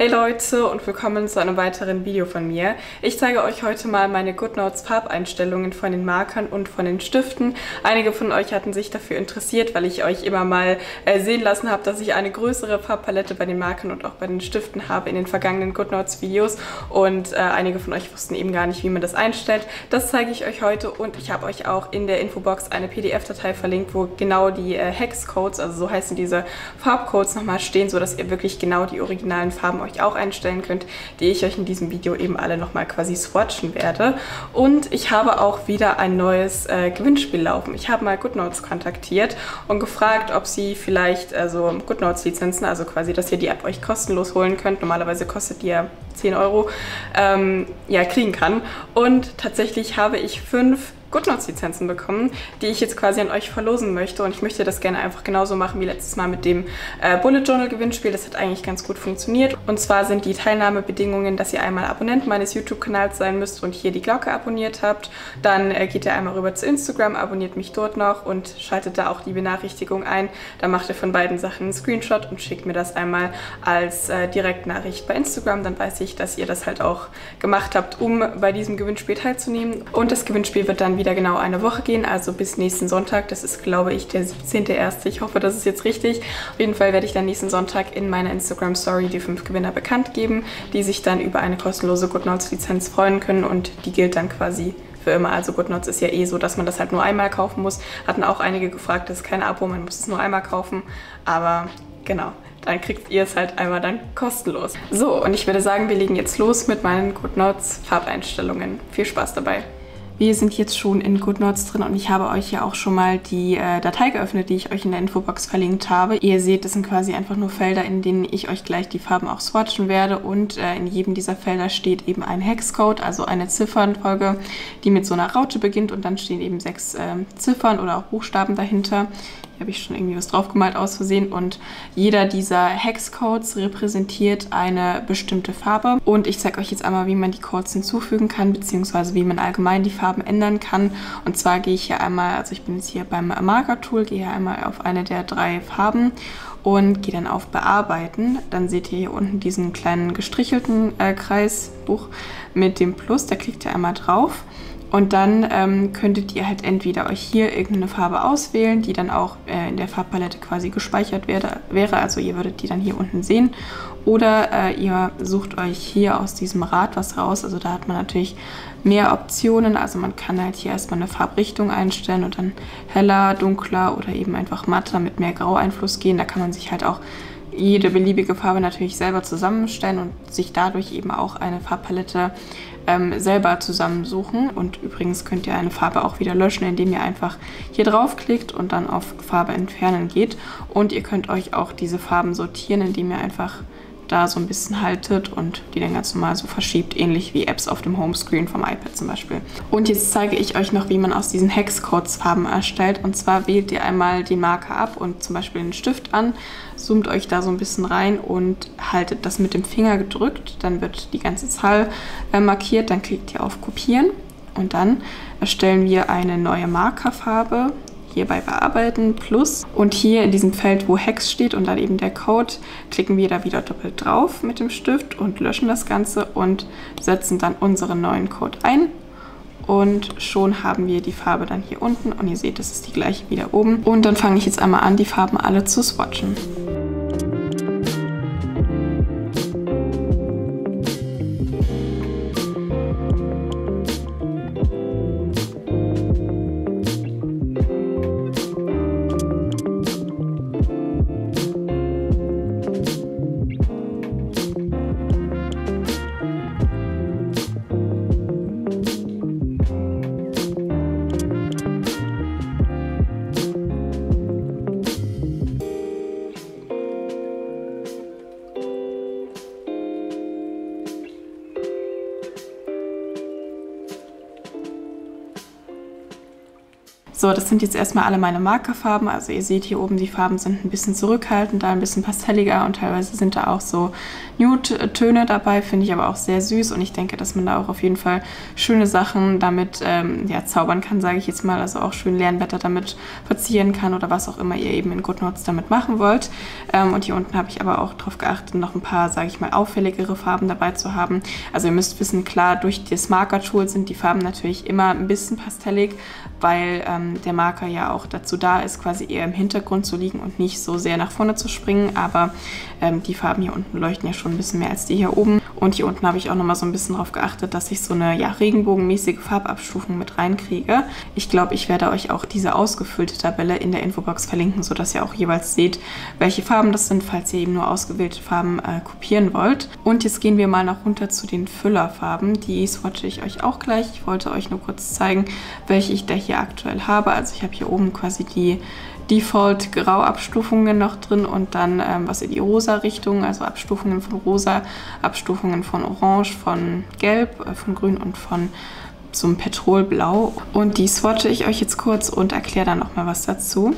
Hey Leute und willkommen zu einem weiteren Video von mir. Ich zeige euch heute mal meine GoodNotes Farbeinstellungen von den Markern und von den Stiften. Einige von euch hatten sich dafür interessiert, weil ich euch immer mal äh, sehen lassen habe, dass ich eine größere Farbpalette bei den Markern und auch bei den Stiften habe in den vergangenen GoodNotes Videos und äh, einige von euch wussten eben gar nicht, wie man das einstellt. Das zeige ich euch heute und ich habe euch auch in der Infobox eine PDF-Datei verlinkt, wo genau die äh, Hex-Codes, also so heißen diese Farbcodes nochmal stehen, sodass ihr wirklich genau die originalen Farben euch euch auch einstellen könnt, die ich euch in diesem Video eben alle nochmal quasi swatchen werde. Und ich habe auch wieder ein neues äh, Gewinnspiel laufen. Ich habe mal GoodNotes kontaktiert und gefragt, ob sie vielleicht also GoodNotes Lizenzen, also quasi, dass ihr die App euch kostenlos holen könnt. Normalerweise kostet die ja 10 Euro, ähm, ja, kriegen kann. Und tatsächlich habe ich fünf GoodNotes-Lizenzen bekommen, die ich jetzt quasi an euch verlosen möchte. Und ich möchte das gerne einfach genauso machen wie letztes Mal mit dem äh, Bullet Journal Gewinnspiel. Das hat eigentlich ganz gut funktioniert. Und zwar sind die Teilnahmebedingungen, dass ihr einmal Abonnent meines YouTube-Kanals sein müsst und hier die Glocke abonniert habt. Dann äh, geht ihr einmal rüber zu Instagram, abonniert mich dort noch und schaltet da auch die Benachrichtigung ein. Dann macht ihr von beiden Sachen einen Screenshot und schickt mir das einmal als äh, Direktnachricht bei Instagram. Dann weiß ich, dass ihr das halt auch gemacht habt, um bei diesem Gewinnspiel teilzunehmen. Und das Gewinnspiel wird dann wieder genau eine Woche gehen, also bis nächsten Sonntag. Das ist, glaube ich, der 17.01. Ich hoffe, das ist jetzt richtig. Auf jeden Fall werde ich dann nächsten Sonntag in meiner Instagram-Story die fünf Gewinner bekannt geben, die sich dann über eine kostenlose GoodNotes-Lizenz freuen können und die gilt dann quasi für immer. Also GoodNotes ist ja eh so, dass man das halt nur einmal kaufen muss. Hatten auch einige gefragt, das ist kein Abo, man muss es nur einmal kaufen. Aber genau, dann kriegt ihr es halt einmal dann kostenlos. So, und ich würde sagen, wir legen jetzt los mit meinen GoodNotes Farbeinstellungen. Viel Spaß dabei! Wir sind jetzt schon in GoodNotes drin und ich habe euch ja auch schon mal die äh, Datei geöffnet, die ich euch in der Infobox verlinkt habe. Ihr seht, das sind quasi einfach nur Felder, in denen ich euch gleich die Farben auch swatchen werde und äh, in jedem dieser Felder steht eben ein Hexcode, also eine Ziffernfolge, die mit so einer Raute beginnt und dann stehen eben sechs äh, Ziffern oder auch Buchstaben dahinter habe ich schon irgendwie was draufgemalt aus Versehen. Und jeder dieser Hexcodes repräsentiert eine bestimmte Farbe. Und ich zeige euch jetzt einmal, wie man die Codes hinzufügen kann, beziehungsweise wie man allgemein die Farben ändern kann. Und zwar gehe ich hier einmal, also ich bin jetzt hier beim Marker-Tool, gehe hier einmal auf eine der drei Farben und gehe dann auf Bearbeiten. Dann seht ihr hier unten diesen kleinen gestrichelten äh, Kreisbuch mit dem Plus. Da klickt ihr einmal drauf. Und dann ähm, könntet ihr halt entweder euch hier irgendeine Farbe auswählen, die dann auch äh, in der Farbpalette quasi gespeichert werde, wäre. Also ihr würdet die dann hier unten sehen. Oder äh, ihr sucht euch hier aus diesem Rad was raus. Also da hat man natürlich mehr Optionen. Also man kann halt hier erstmal eine Farbrichtung einstellen und dann heller, dunkler oder eben einfach matter mit mehr Graueinfluss gehen. Da kann man sich halt auch jede beliebige Farbe natürlich selber zusammenstellen und sich dadurch eben auch eine Farbpalette ähm, selber zusammensuchen. Und übrigens könnt ihr eine Farbe auch wieder löschen, indem ihr einfach hier draufklickt und dann auf Farbe entfernen geht. Und ihr könnt euch auch diese Farben sortieren, indem ihr einfach da so ein bisschen haltet und die dann ganz normal so verschiebt, ähnlich wie Apps auf dem Homescreen vom iPad zum Beispiel. Und jetzt zeige ich euch noch, wie man aus diesen Hexcodes Farben erstellt. Und zwar wählt ihr einmal den Marker ab und zum Beispiel einen Stift an, zoomt euch da so ein bisschen rein und haltet das mit dem Finger gedrückt. Dann wird die ganze Zahl äh, markiert, dann klickt ihr auf Kopieren und dann erstellen wir eine neue Markerfarbe hierbei bearbeiten, plus und hier in diesem Feld, wo Hex steht und dann eben der Code, klicken wir da wieder doppelt drauf mit dem Stift und löschen das Ganze und setzen dann unseren neuen Code ein. Und schon haben wir die Farbe dann hier unten und ihr seht, das ist die gleiche wie da oben. Und dann fange ich jetzt einmal an, die Farben alle zu swatchen. So, das sind jetzt erstmal alle meine Markerfarben. Also ihr seht hier oben, die Farben sind ein bisschen zurückhaltender, ein bisschen pastelliger und teilweise sind da auch so Nude-Töne dabei, finde ich aber auch sehr süß und ich denke, dass man da auch auf jeden Fall schöne Sachen damit ähm, ja, zaubern kann, sage ich jetzt mal. Also auch schön Lernblätter damit verzieren kann oder was auch immer ihr eben in GoodNotes damit machen wollt. Ähm, und hier unten habe ich aber auch darauf geachtet, noch ein paar, sage ich mal, auffälligere Farben dabei zu haben. Also ihr müsst wissen, klar, durch das Marker-Tool sind die Farben natürlich immer ein bisschen pastellig, weil ähm, der Marker ja auch dazu da ist, quasi eher im Hintergrund zu liegen und nicht so sehr nach vorne zu springen. Aber ähm, die Farben hier unten leuchten ja schon ein bisschen mehr als die hier oben. Und hier unten habe ich auch nochmal so ein bisschen darauf geachtet, dass ich so eine ja, regenbogenmäßige Farbabstufung mit reinkriege. Ich glaube, ich werde euch auch diese ausgefüllte Tabelle in der Infobox verlinken, sodass ihr auch jeweils seht, welche Farben das sind, falls ihr eben nur ausgewählte Farben äh, kopieren wollt. Und jetzt gehen wir mal noch runter zu den Füllerfarben. Die swatche ich euch auch gleich. Ich wollte euch nur kurz zeigen, welche ich da hier aktuell habe. Also ich habe hier oben quasi die Default Grauabstufungen noch drin und dann ähm, was in die rosa Richtung, also Abstufungen von rosa, Abstufungen von orange, von gelb, äh, von grün und von so einem Petrolblau. Und die swatche ich euch jetzt kurz und erkläre dann nochmal was dazu.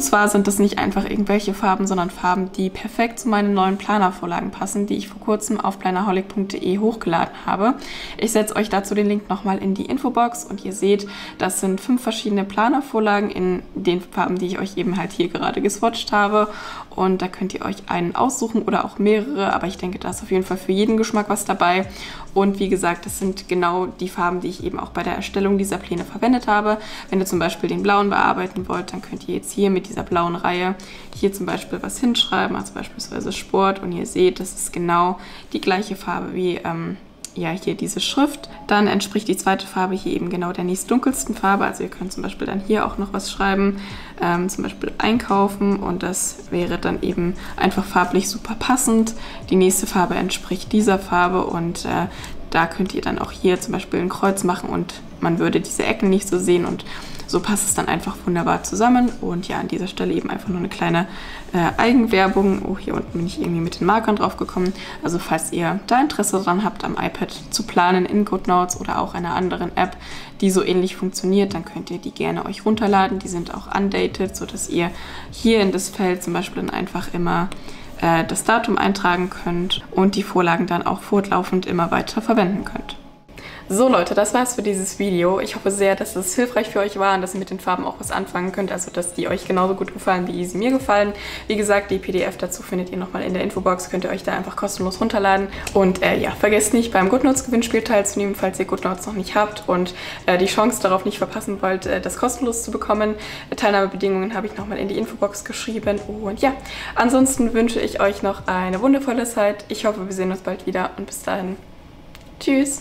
Und zwar sind das nicht einfach irgendwelche Farben, sondern Farben, die perfekt zu meinen neuen Planervorlagen passen, die ich vor kurzem auf planaholic.de hochgeladen habe. Ich setze euch dazu den Link nochmal in die Infobox und ihr seht, das sind fünf verschiedene Planervorlagen in den Farben, die ich euch eben halt hier gerade geswatcht habe. Und da könnt ihr euch einen aussuchen oder auch mehrere, aber ich denke, da ist auf jeden Fall für jeden Geschmack was dabei. Und wie gesagt, das sind genau die Farben, die ich eben auch bei der Erstellung dieser Pläne verwendet habe. Wenn ihr zum Beispiel den blauen bearbeiten wollt, dann könnt ihr jetzt hier mit dieser blauen Reihe hier zum Beispiel was hinschreiben, also beispielsweise Sport und ihr seht, das ist genau die gleiche Farbe wie ähm, ja, hier diese Schrift. Dann entspricht die zweite Farbe hier eben genau der nächstdunkelsten Farbe. Also ihr könnt zum Beispiel dann hier auch noch was schreiben, ähm, zum Beispiel einkaufen und das wäre dann eben einfach farblich super passend. Die nächste Farbe entspricht dieser Farbe und äh, da könnt ihr dann auch hier zum Beispiel ein Kreuz machen und man würde diese Ecken nicht so sehen und so passt es dann einfach wunderbar zusammen. Und ja, an dieser Stelle eben einfach nur eine kleine äh, Eigenwerbung. Oh, hier unten bin ich irgendwie mit den Markern drauf gekommen. Also falls ihr da Interesse dran habt, am iPad zu planen in GoodNotes oder auch einer anderen App, die so ähnlich funktioniert, dann könnt ihr die gerne euch runterladen. Die sind auch undated, sodass ihr hier in das Feld zum Beispiel dann einfach immer äh, das Datum eintragen könnt und die Vorlagen dann auch fortlaufend immer weiter verwenden könnt. So Leute, das war's für dieses Video. Ich hoffe sehr, dass es hilfreich für euch war und dass ihr mit den Farben auch was anfangen könnt, also dass die euch genauso gut gefallen, wie sie mir gefallen. Wie gesagt, die PDF dazu findet ihr nochmal in der Infobox, könnt ihr euch da einfach kostenlos runterladen. Und äh, ja, vergesst nicht, beim GoodNotes Gewinnspiel teilzunehmen, falls ihr GoodNotes noch nicht habt und äh, die Chance darauf nicht verpassen wollt, äh, das kostenlos zu bekommen. Teilnahmebedingungen habe ich nochmal in die Infobox geschrieben. Und ja, ansonsten wünsche ich euch noch eine wundervolle Zeit. Ich hoffe, wir sehen uns bald wieder und bis dahin. Tschüss!